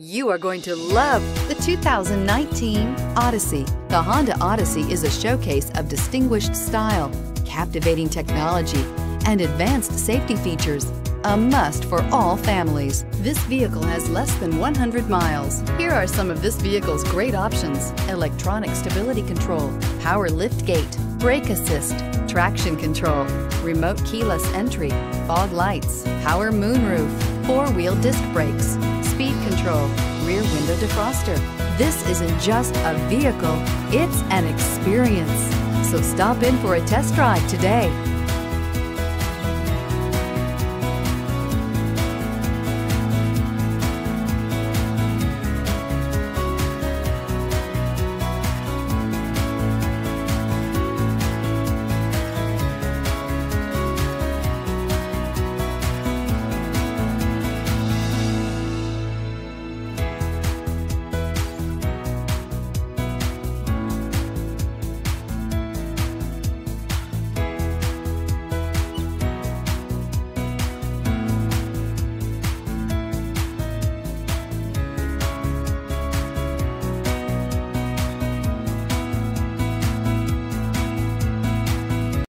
You are going to love the 2019 Odyssey. The Honda Odyssey is a showcase of distinguished style, captivating technology, and advanced safety features. A must for all families. This vehicle has less than 100 miles. Here are some of this vehicle's great options. Electronic stability control, power lift gate, brake assist, traction control, remote keyless entry, fog lights, power moonroof, four-wheel disc brakes, speed control, rear window defroster. This isn't just a vehicle, it's an experience. So stop in for a test drive today.